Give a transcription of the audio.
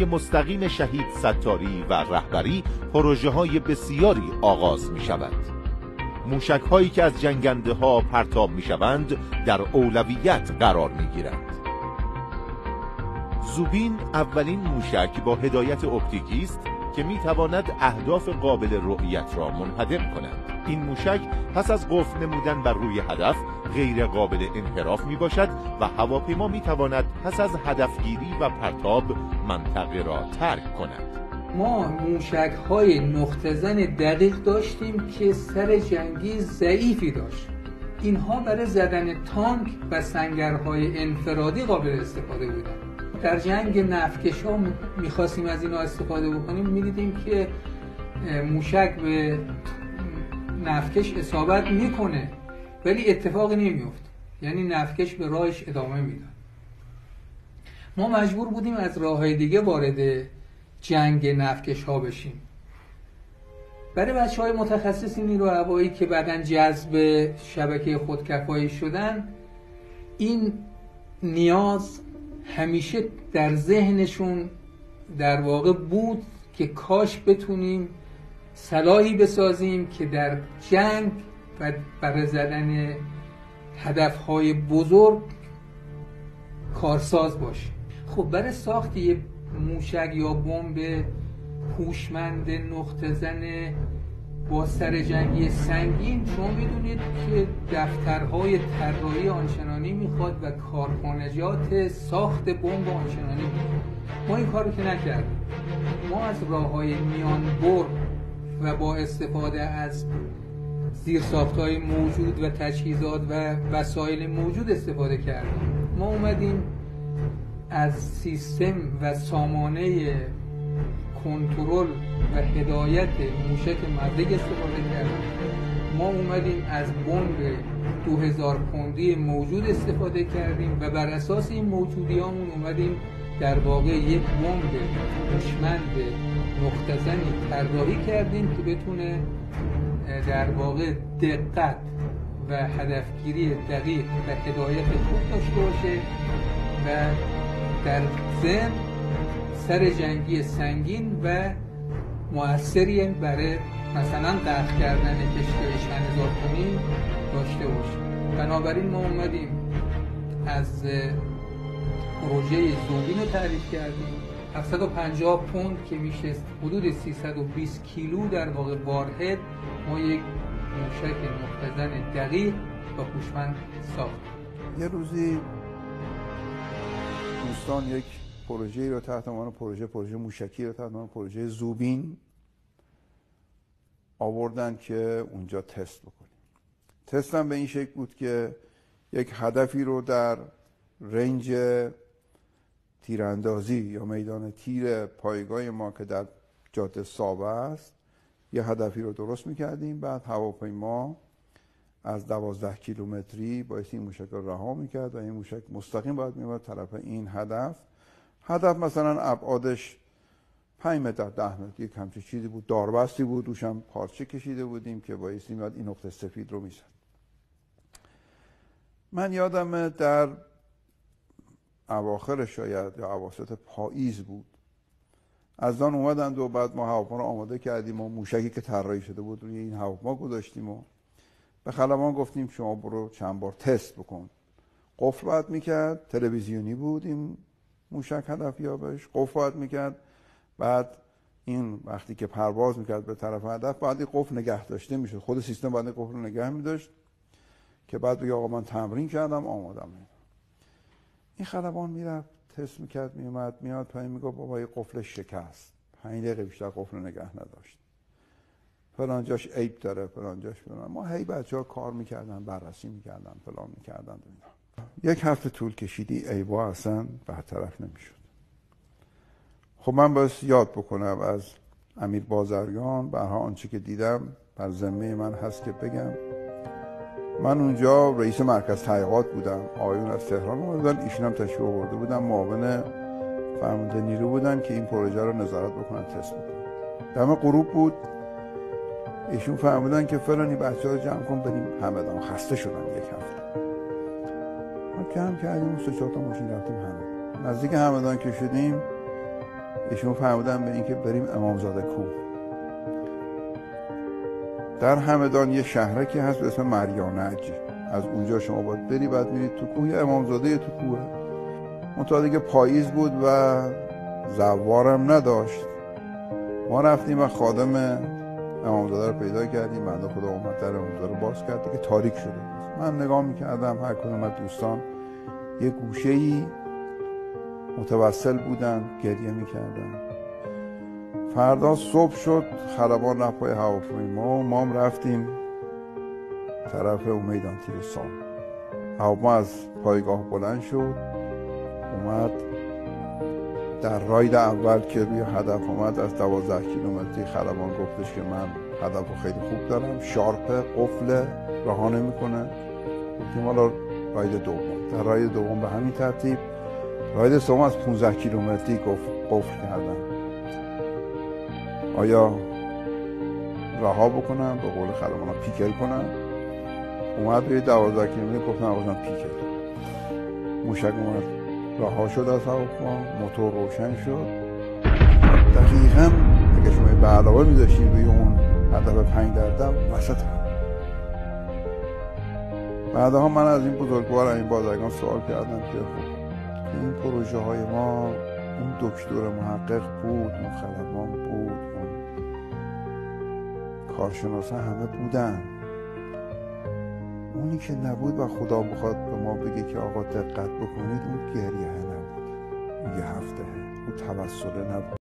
مستقیم شهید ستاری و رهبری پروژه های بسیاری آغاز می شود موشک هایی که از جنگنده ها پرتاب می شوند در اولویت قرار می گیرند زوبین اولین موشک با هدایت اپتیکی است که می تواند اهداف قابل رؤیت را منهدم کند. این موشک پس از قفل نمودن بر روی هدف غیر قابل انحراف می باشد و هواپیما می تواند پس از هدفگیری و پرتاب منطقه را ترک کند. ما موشک های نقطه زن دقیق داشتیم که سر جنگی ضعیفی داشت. اینها برای زدن تانک و سنگرهای انفرادی قابل استفاده بودن در جنگ نفکش ها می‌خواستیم از اینا استفاده بکنیم. می‌دیدیم که موشک به نفکش اصابت می‌کنه. ولی اتفاقی نمیفت یعنی نفکش به راهش ادامه می‌داد. ما مجبور بودیم از راه های دیگه وارد جنگ نفکش ها بشیم. برای بچه های متخصص نیرو هوایی که بعدا جذب شبکه خودکفایی شدن این نیاز همیشه در ذهنشون در واقع بود که کاش بتونیم سلاحی بسازیم که در جنگ و برای زدن هدفهای بزرگ کارساز باشه. خب برای ساخت یه موشک یا بمب هوشمند نقطه زن با سر جنگی سنگین شما می‌دونید که دفترهای طراحی آنچنانی می‌خواد و کارخانجات ساخت بمب آنچنانی ما این کارو که نکردیم. ما از راه های میان بر و با استفاده از زیر های موجود و تجهیزات و وسایل موجود استفاده کردیم. ما اومدیم از سیستم و سامانه کنترل و هدایت موشک مدرگ استفاده کردیم. ما اومدیم از بمب 2000 پوندی موجود استفاده کردیم و بر اساس این موجودی همون اومدیم در واقع یک بمب هوشمند مختصنی طراحی کردیم که بتونه در واقع دقت و هدفگیری دقیق و هدایت خوب داشته باشه و در ضمن سر جنگی سنگین و موثری برای مثلا قطع کردن کشتی کنی داشته باشه. بنابراین ما اومدیم از پروژه زوبین رو تعریف کردیم. 750 پوند که میشه حدود 320 کیلو در واقع وارهد ما یک موشک مختزن دقیق و هوشمند ساخت یه روزی دوستان یک پروژه رو تحت عنوان پروژه پروژه موشکی رو تحت عنوان پروژه زوبین آوردن که اونجا تست بکنیم. تست هم به این شکل بود که یک هدفی رو در رنج تیراندازی یا میدان تیر پایگاه ما که در جاده سابه است یه هدفی رو درست می‌کردیم. بعد هواپیما از دوازده کیلومتری باید این موشک رو رها می‌کرد و این موشک مستقیم باید میومد طرف این هدف. هدف مثلا ابعادش 5 متر ده متر یک همچه چیزی بود. داربستی بود روشم پارچه کشیده بودیم که بایستی میاد این نقطه سفید رو می‌زد. من یادم در اواخر شاید یا اواسط پاییز بود. از آن اومدند و بعد ما هواپیما رو آماده کردیم و موشکی که طراحی شده بود روی این هواپیما گذاشتیم و به خلبان گفتیم شما برو چند بار تست بکن. قفل باید می‌کرد تلویزیونی بود این موشک هدف یابش قفل باید می‌کرد. بعد این وقتی که پرواز می‌کرد به طرف هدف بعد این قفل نگه داشته می‌شد. خود سیستم باید قفل نگه میداشت که بعد بگه آقا من تمرین کردم آمادم. این خلبان می‌رفت تست می‌کرد میومد میاد پایین میگو بابا یه قفل شکست. پنج دقیقه بیشتر قفل نگه نداشت. فلان جاش عیب داره فلان جاش فلان. ما هی بچه ها کار می‌کردن بررسی می‌کردن فلان می‌کردن یک هفته طول کشیدی ایوا اصلا برطرف نمی‌شد. خب من باید یاد بکنم از امیر بازرگان برها آنچه که دیدم بر ذمه من هست که بگم. من اونجا رئیس مرکز تحقیقات بودم آقایون از تهران اومدن ایشون هم تشریف آورده بودم معاون فرمانده نیرو بودن که این پروژه رو نظارت بکنن تست بکنن دم غروب بود. ایشون فهمیدن که فلانی بچه ها جمع کن بریم. همدان خسته شدن یک هفته. ما کم کردیم سه تا ماشین رفتیم همدان نزدیک همدان که شدیم ایشون فرمودن به اینکه بریم امامزاده کوه. در همدان یه شهرکی هست به اسم مریانج از اونجا شما باید بری بعد میرید تو کوه امامزاده تو کوه. منتها دیگه پاییز بود و زوارم نداشت. ما رفتیم و خادم امامزاده رو پیدا کردیم. بنده خدا اومد در امامزاده رو باز کرد. که تاریک شده من نگاه می‌کردم هر کدوم از دوستان یه گوشه ای متوسل بودن گریه می‌کردن. فردا صبح شد خلبان رفت پای هواپیما و ما هم رفتیم طرف میدان تیر سام. هواپیما از پایگاه بلند شد اومد. در راید اول که روی هدف اومد از دوازده کیلومتری خلبان گفتش که من هدف رو خیلی خوب دارم. شارپ قفل رها نمی‌کنه. گفتیم حالا راید دوم. در راید دوم به همین ترتیب. راید سوم از 15 کیلومتری قفل کردن. آیا رها بکنم به قول خلبان پیکر کنم؟ اومد به دوازده کیلومتر گفتم آقا پیکر. موشک اومد رها شد از هواپیما موتور روشن شد. دقیقا اگه شما به علاوه میذاشتین روی اون هدف پنج درده وسط هم. بعدها من از این بزرگوار این بازرگان سوال کردم که خب این پروژه های ما اون دکتر محقق بود اون خلبان بود. کارشناسا همه بودن. اونی که نبود و خدا بخواد به ما بگه که آقا دقت بکنید اون گریه نبود. یه هفته اون توسله نبود.